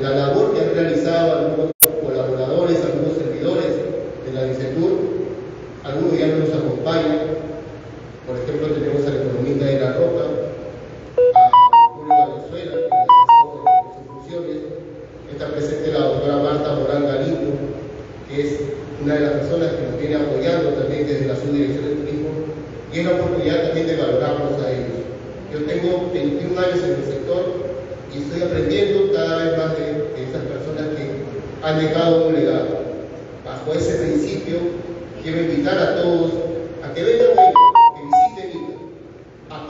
la labor que han realizado algunos colaboradores, algunos servidores de la DICETUR, algunos ya no nos acompañan. Por ejemplo, tenemos a la economista de la Roca,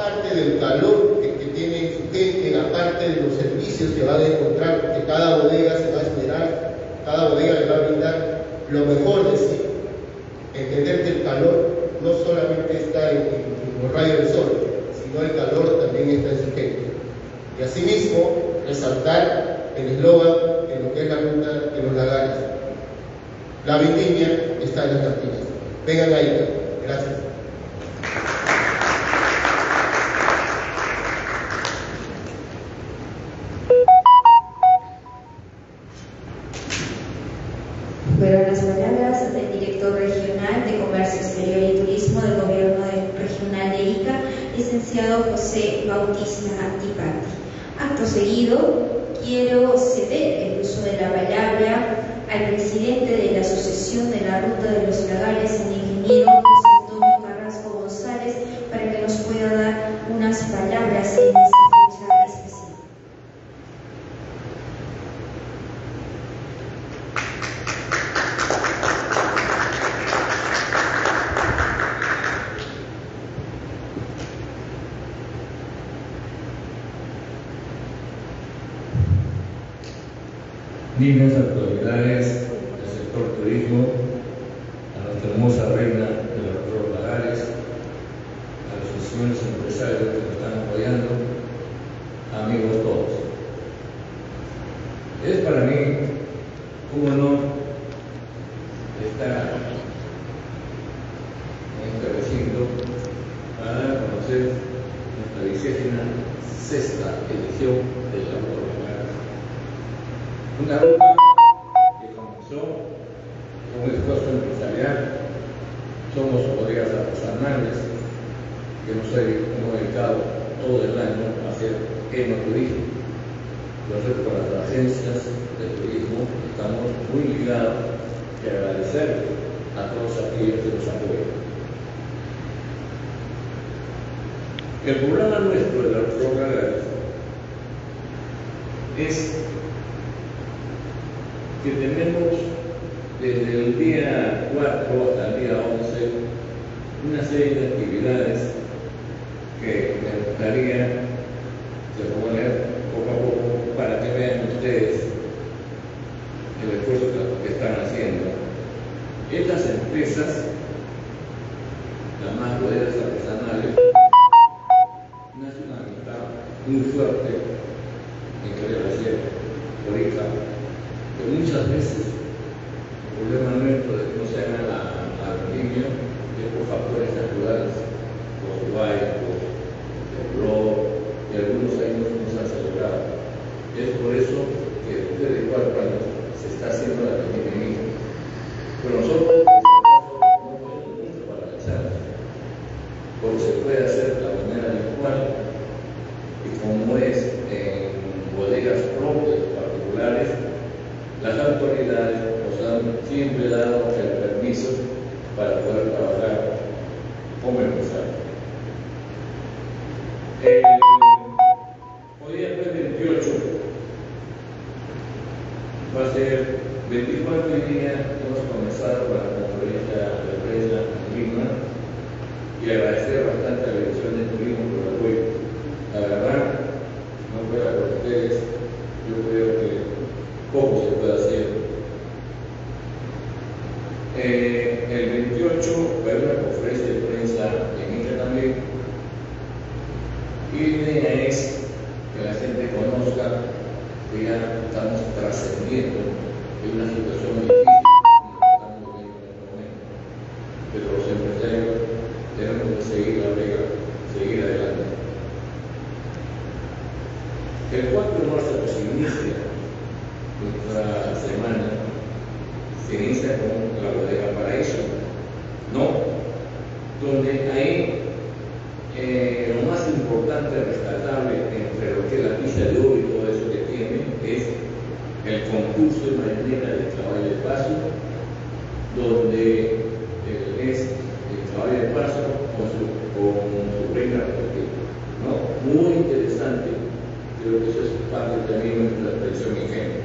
Aparte del calor que, tiene su gente, aparte de los servicios que van a encontrar, porque cada bodega se va a esperar, cada bodega le va a brindar lo mejor de sí. Entender que el calor no solamente está en los rayos del sol, sino el calor también está en su gente. Y asimismo, resaltar el eslogan en lo que es la ruta de los lagares. La vendimia está en las cantinas. Vengan ahí. José Bautista Antipati. Acto seguido, quiero ceder el uso de la palabra al presidente de la Asociación de la Ruta de los Lagares, el dignas autoridades del sector turismo, a nuestra hermosa reina de los Ríos Lagares, a los asociaciones empresarios que nos están apoyando, amigos todos. Es para mí un honor todo el año hacer enoturismo. Entonces, con las agencias de turismo estamos muy ligados y agradecer a todos aquellos que nos apoyan. El programa nuestro de la Ruta es que tenemos desde el día 4 hasta el día 11 una serie de actividades que gustaría proponer poco a poco para que vean ustedes el esfuerzo que están haciendo. Estas empresas, las más bodegas artesanales, nace una amistad muy fuerte en hacer por hija que muchas veces el problema nuestro de que no se haga la, la vendimia es por factores naturales, por Uruguay, por temblor, y algunos años no se han celebrado. Es por eso que después de cuatro años se está haciendo la vendimia. Pero nosotros, no tenemos mucho para pensar, porque se puede hacer de la manera virtual y como es en bodegas propias particulares, las autoridades nos han siempre dado el permiso para poder trabajar como empresario. Eh, hoy día fue 28, va a ser 24 hoy día, hemos comenzado con la conferencia de prensa en Lima y agradecer bastante a la Dirección de Turismo por el apoyo. La verdad, no fuera por ustedes, yo creo que poco se puede hacer. Eh, el 28 va a haber una conferencia de prensa en Inca también. Idea es que la gente conozca que ya estamos trascendiendo de una situación difícil en este momento. Pero los empresarios tenemos que seguir la brega, seguir adelante. El 4 de marzo que se inicia nuestra semana se inicia con la bodega Paraíso, ¿no? Donde más rescatable entre lo que es la pista de oro y todo eso que tiene es el concurso de marinera de caballo de paso, donde eh, es el caballo de paso con su, con su reina. ¿no? Muy interesante, creo que eso es parte también de nuestra tradición ingenua.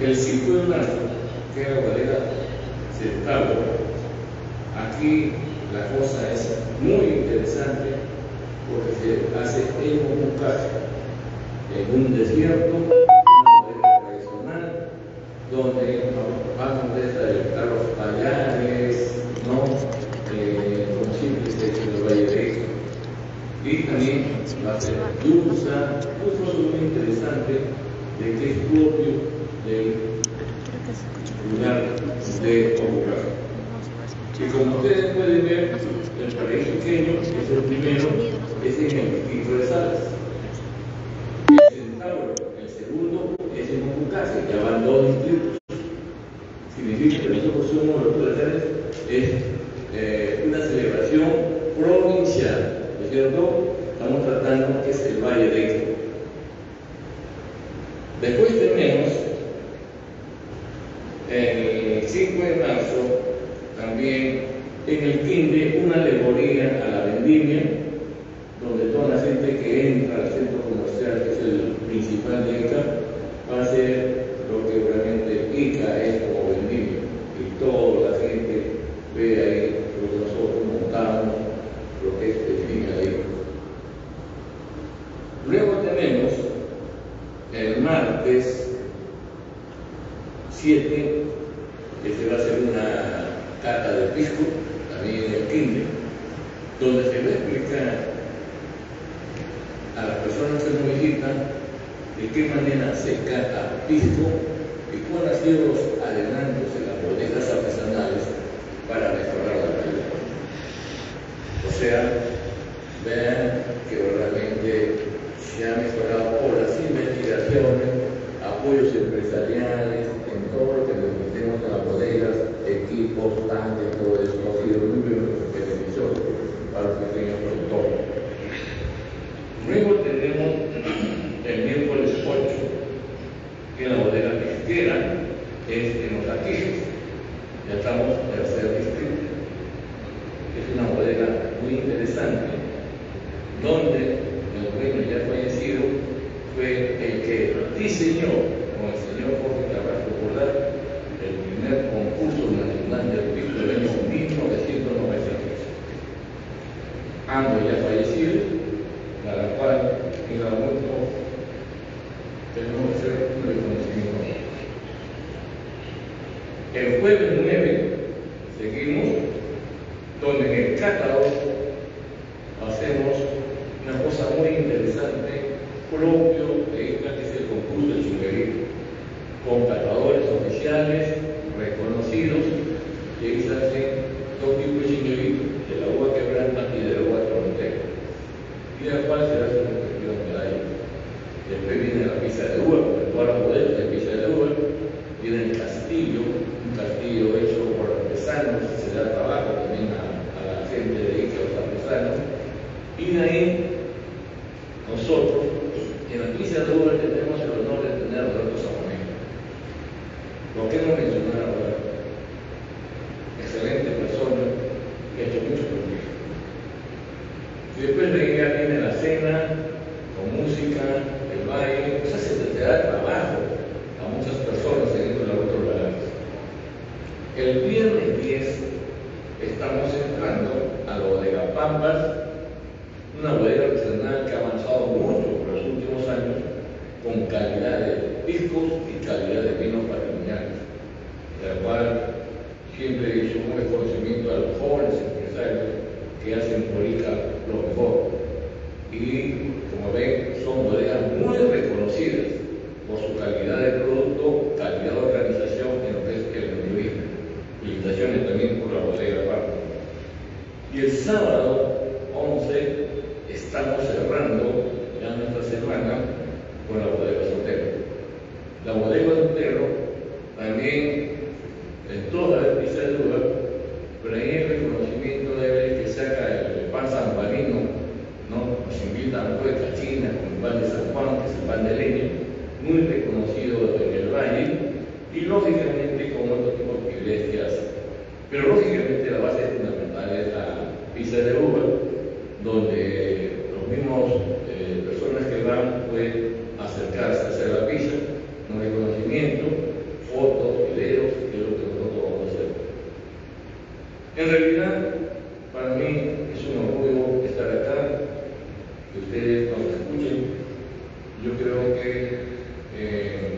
El 5 de marzo, que es la bodega Centauro, aquí la cosa es muy interesante porque se hace en un caso, en un desierto, una bodega tradicional, donde vamos desde los payares, ¿no? Eh, el Valle de Ica. Y también va a ser Dulza, un muy interesante de que es propio del lugar de Oaxaca. Y como ustedes pueden ver, el paraíso pequeño, que es el primero, es en el Pico de Salas. El centauro, el segundo, es en Ocucase, ya van dos distritos. Significa que nosotros somos los placeres, es eh, una celebración provincial, ¿no es cierto? Estamos tratando que es el Valle de Ica. Después tenemos el 5 de marzo también en el Quinde una alegoría a la vendimia, donde toda la gente entra al centro comercial, que es el principal de Ica, va a ser lo que realmente Ica es como vendimia. Y toda la gente ve ahí lo que nosotros montamos, lo que es vendimia de Ica. Luego tenemos el martes 7, que se va a hacer una cata de pisco, también en el Quinde, donde se va a explicar a las personas que nos visitan de qué manera se cata pisco y cuáles han sido los adelantos en las bodegas artesanales para mejorar la calidad. O sea, vean que realmente se ha mejorado por las investigaciones, apoyos empresariales, en todo lo que nos metemos en las bodegas, equipos, tanques, todo eso ha sido muy beneficioso para los pequeños productores. Luego tenemos el miércoles 8, que la bodega pesquera es en los Aquillos. Ya estamos en el tercer distrito. Es una bodega muy interesante, donde el dueño ya fallecido fue el que diseñó, con el señor Jorge Carrasco Bordar, el primer concurso nacional del pico del año 1993. Ambos ya fallecidos, a la cual en la muerto tenemos que hacer un reconocimiento. El jueves 9 seguimos, donde en el catálogo hacemos una cosa muy interesante, propio de esta que es el concurso de chinguería, con catadores oficiales reconocidos, y ahí se hacen dos tipos de chinguería, de la uva quebranta y de la uva frontera. Y de la cual se hace una cuestión de medalla. Después viene la pizza de uva, porque todas las bodegas de pizza de uva, viene el castillo, un castillo hecho por artesanos, se da trabajo también a, a la gente de ahí, que los artesanos, y de ahí nosotros, en la pizza de uva tenemos el honor de tener a Roberto Samonero. Lo que hemos mencionado ahora, excelente persona, que ha hecho mucho por mí. Y después de ahí ya viene la cena, con música, el baile, o sea, se te da trabajo a muchas personas siguiendo la ruta Balanza. El viernes 10 estamos entrando a Pampas, una bodega artesanal que ha avanzado mucho por los últimos años con calidad de piscos y calidad de vinos patrimoniales, la cual siempre he hecho un reconocimiento a los jóvenes empresarios que hacen por ICA lo mejor. Y como ven, son bodegas muy reconocidas por su calidad de producto, calidad de organización en lo que es el periodismo. Felicitaciones también por la bodega aparte. Y el sábado 11 estamos cerrando ya nuestra semana con la bodega soltera. La muy reconocido en el valle y lógicamente con otro tipo de iglesias. Pero lógicamente la base fundamental es la pizza de uva, donde los mismos eh, personas que van pueden acercarse a hacer la pizza, no hay conocimiento, fotos, videos, que es lo que nosotros vamos a hacer. En realidad, para mí es un orgullo estar acá, que ustedes nos escuchen. Yo creo que eh,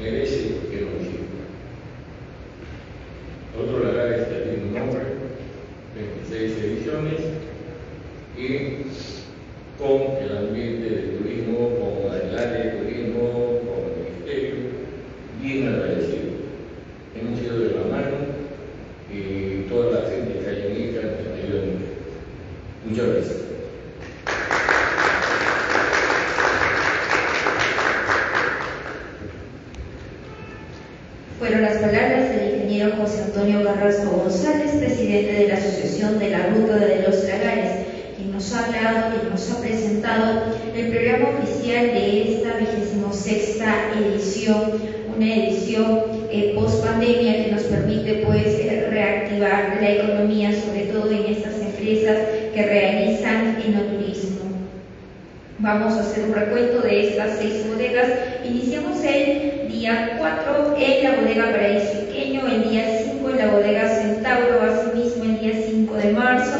merece que lo hicimos. Otro Lagares ya tiene un nombre, 26 ediciones, y con el ambiente de turismo, con el área de turismo, con el ministerio, bien agradecido. Hemos ido de la mano y toda la gente que hay en Ica nos ayuda mucho. Muchas gracias. Fueron las palabras del ingeniero José Antonio Carrasco González, presidente de la Asociación de la Ruta de los Lagares, quien nos ha hablado, quien nos ha presentado el programa oficial de esta vigésimo sexta edición, una edición eh, post pandemia que nos permite pues eh, reactivar la economía, sobre todo en estas empresas que realizan enoturismo. Vamos a hacer un recuento de estas seis bodegas. Iniciamos el día 4 en la bodega Paraíso Iqueño, el día 5 en la bodega Centauro, asimismo el día 5 de marzo.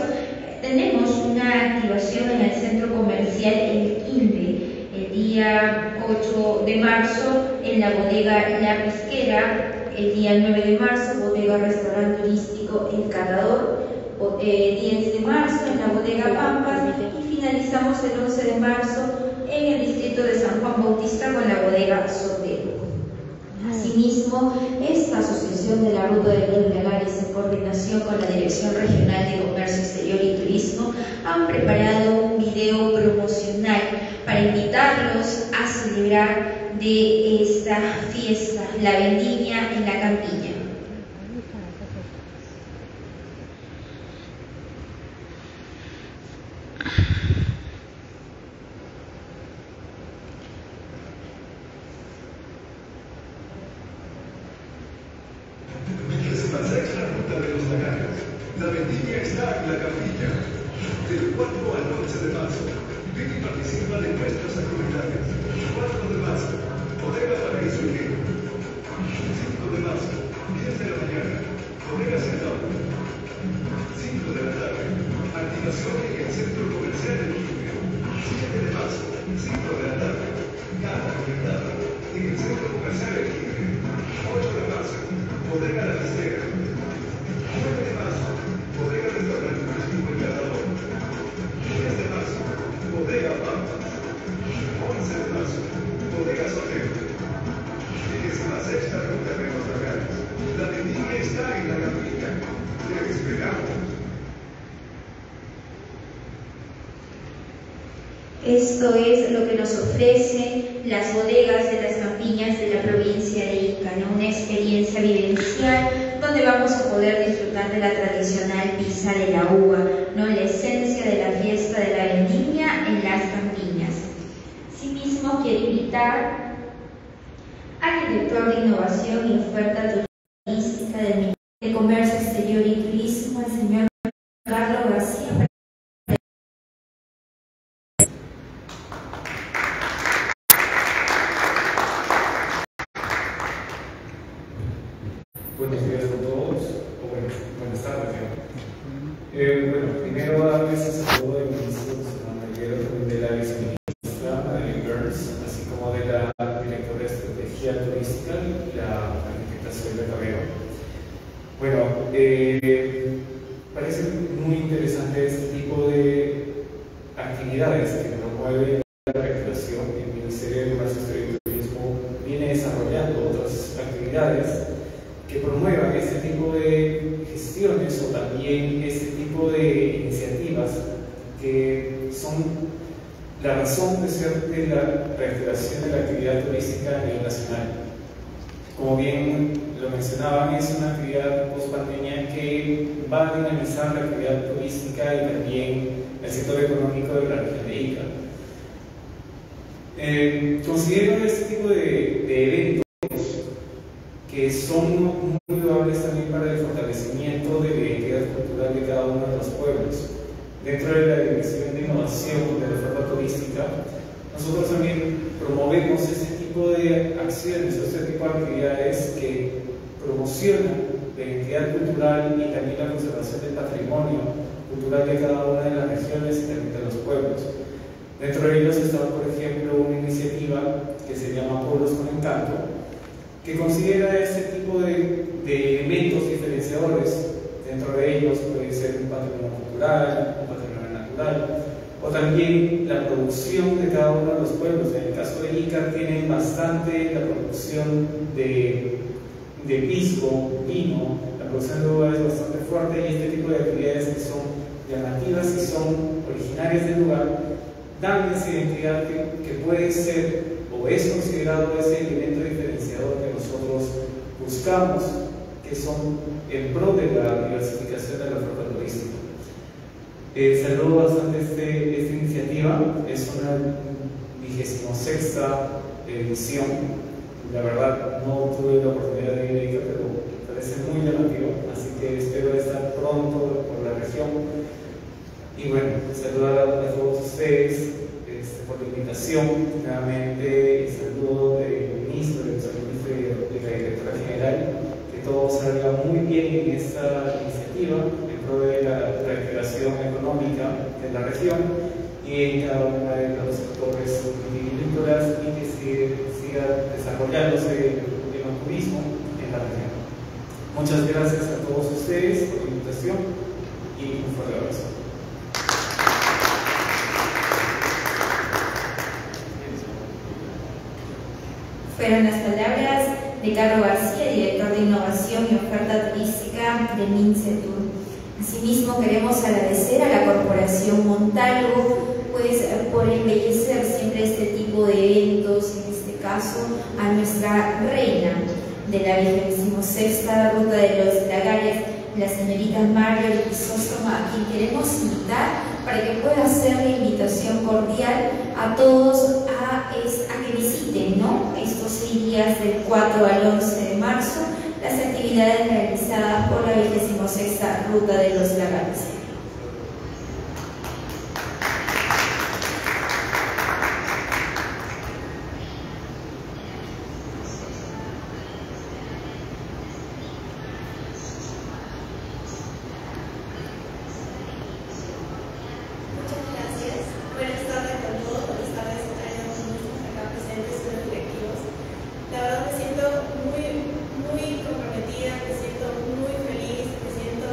Tenemos una activación en el centro comercial El Quinde, el día 8 de marzo en la bodega La Pisquera, el día 9 de marzo, bodega Restaurante Turístico El Catador, eh, 10 de marzo en la bodega Pampas y finalizamos el 11 de marzo en el distrito de San Juan Bautista con la bodega Sotero. Asimismo, esta asociación de la Ruta de los Lagares en coordinación con la Dirección Regional de Comercio Exterior y Turismo han preparado un video promocional para invitarlos a celebrar de esta fiesta, la vendimia en la campiña. Décima sexta ruta de los lagares. La vendimia está en la capilla. Del 4 al 11 de marzo. Ven y participa de nuestras actividades. Esto es lo que nos ofrecen las bodegas de las campiñas de la provincia de Ica, una experiencia vivencial donde vamos a poder disfrutar de la tradicional pizza de la uva, ¿no? la esencia de la fiesta de la vendimia en las campiñas. Asimismo, quiero invitar al director de Innovación y Oferta Turística del Ministerio de Comercio Exterior y Turismo, el señor Carlos García. Buenos días a todos, o bueno, buenas tardes. ya. Eh, bueno, primero darles el saludo del ministro Manuel de la viceministra Madeline Burns, así como de la directora de estrategia turística, la arquitecta Silvia Cabello. Bueno, eh, parece muy interesante este tipo de actividades que promueve la reactivación. El Ministerio de Comercio y Turismo viene desarrollando otras actividades que promuevan este tipo de gestiones o también este tipo de iniciativas que son la razón de ser de la reactivación de la actividad turística a nivel nacional. Como bien lo mencionaban, es una actividad post pandemia que va a dinamizar la actividad turística y también el sector económico de la región de Ica. Eh, considero este tipo de, eventos que son muy loables también para el fortalecimiento de la identidad cultural de cada uno de los pueblos. Dentro de la Dirección de Innovación de la Oferta Turística, nosotros también promovemos este tipo de acciones, este tipo de actividades que promocionan la identidad cultural y también la conservación del patrimonio cultural de cada una de las regiones y de los pueblos. Dentro de ellos está, por ejemplo, una iniciativa que se llama Pueblos con Encanto, que considera este tipo de, elementos diferenciadores. Dentro de ellos puede ser un patrimonio cultural, un patrimonio natural, o también la producción de cada uno de los pueblos. En el caso de Ica tienen bastante la producción de, de pisco, vino, la producción de uva es bastante fuerte y este tipo de actividades que son llamativas y son originarias del lugar dan esa identidad que, que puede ser o es considerado ese elemento diferenciador que nosotros buscamos, que son en pro de la diversificación de la oferta turística. Eh, saludo bastante este, esta iniciativa, es una vigésimo sexta edición, la verdad no tuve la oportunidad de ir a ella, pero parece muy llamativo, así que espero estar pronto por la región. Y bueno, saludar a todos ustedes este, por la invitación, nuevamente saludo del ministro, del viceministro y de la directora general, que todo salga muy bien en esta iniciativa en pro de la reactivación económica de la región y en cada una de los sectores vitivinícolas y que siga desarrollándose el turismo en la región. Muchas gracias a todos ustedes por la invitación y un fuerte abrazo. Fueron las palabras de Carlos García, director de Innovación y Oferta Turística de Mincetur. Asimismo, queremos agradecer a la Corporación Montalvo pues, por embellecer siempre este tipo de eventos, en este caso a nuestra reina de la 26 Ruta de los Lagares, la señorita Mario Crisóstomo, a quien queremos invitar para que pueda hacer la invitación cordial a todos a, a que visiten ¿no? Días del 4 al 11 de marzo las actividades realizadas por la 26 Ruta de los Lagares. Muchas gracias. Buenas tardes a todos, buenas tardes a los ministros acá presentes y los directivos. La verdad me siento muy, muy comprometida, me siento muy feliz, me siento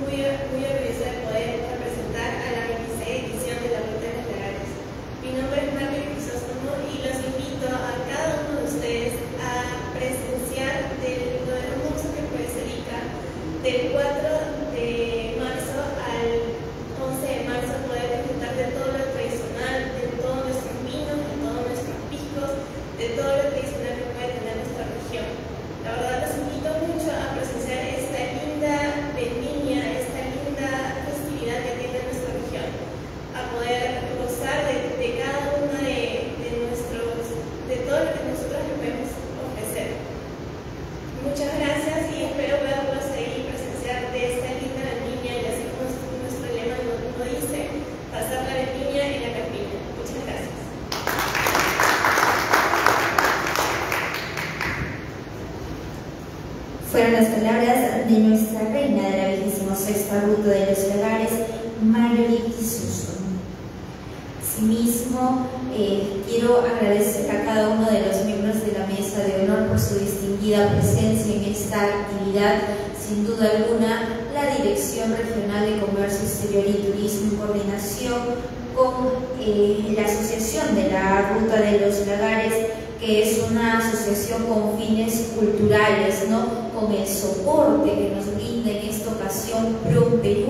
muy, muy orgullosa de poder representar a la 26 edición de la Ruta de los Lagares. Mi nombre es Marley Crisóstomo y los invito a cada uno de ustedes a presenciar del, lo hermoso que puede ser Ica, del 4 de marzo al 11 de marzo poder disfrutar de todo lo tradicional, de todos nuestros vinos, de todos nuestros piscos, de todo lo tradicional que puede tener nuestra región. La verdad los invito mucho a presenciar esta linda vendimia, esta linda festividad que tiene nuestra región, a poder gozar de, de cada uno de, de nuestros, de todo lo que nosotros les podemos ofrecer. Muchas gracias y espero poderlos seguir presenciar de esta linda vendimia y así como nuestro lema lo, lo dice, pasar la vendimia en la campiña. Muchas gracias. Fueron las palabras de nuestra reina de la 26 Ruta de los Lagares, Marjorie Crisóstomo. Asimismo, eh, quiero agradecer a cada uno de los miembros de la mesa de honor por su distinguida presencia en esta actividad. Sin duda alguna, la Dirección Regional de Comercio Exterior y Turismo en coordinación con eh, la Asociación de la Ruta de los Lagares, que es una asociación con fines culturales, ¿no? Con el soporte que nos brinda en esta ocasión Pro Perú,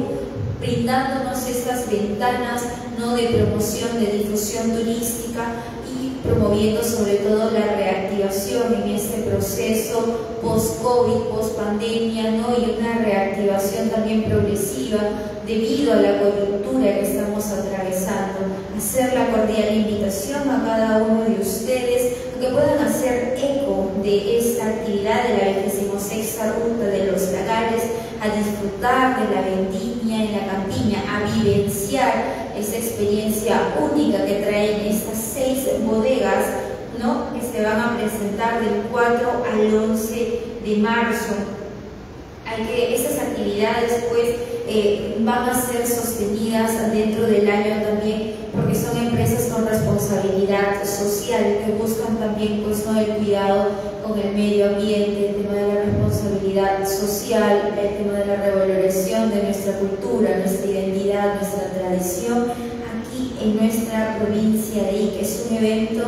brindándonos estas ventanas ¿no? de promoción, de difusión turística y promoviendo sobre todo la reactivación en este proceso post-COVID, post-pandemia, ¿no? y una reactivación también progresiva debido a la coyuntura que estamos atravesando, hacer la cordial invitación a cada uno de ustedes a que puedan hacer eco de esta actividad de la 26 Ruta de los Lagares, a disfrutar de la vendimia y la campiña, a vivenciar esa experiencia única que traen estas seis bodegas ¿no? que se van a presentar del 4 al 11 de marzo. Hay que esas actividades pues eh, van a ser sostenidas dentro del año también porque son empresas con responsabilidad social que buscan también pues no el cuidado con el medio ambiente, el tema de la responsabilidad social, el tema de la revaloración de nuestra cultura, nuestra identidad, nuestra tradición aquí en nuestra provincia de Ica. Es un evento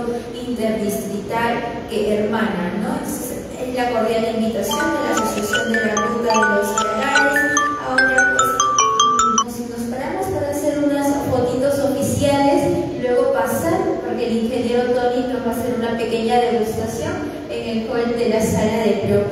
interdistrital que hermana, ¿no? Es, la cordial invitación de la Asociación de la Ruta de los pequeña degustación en el hall de la sala de Pro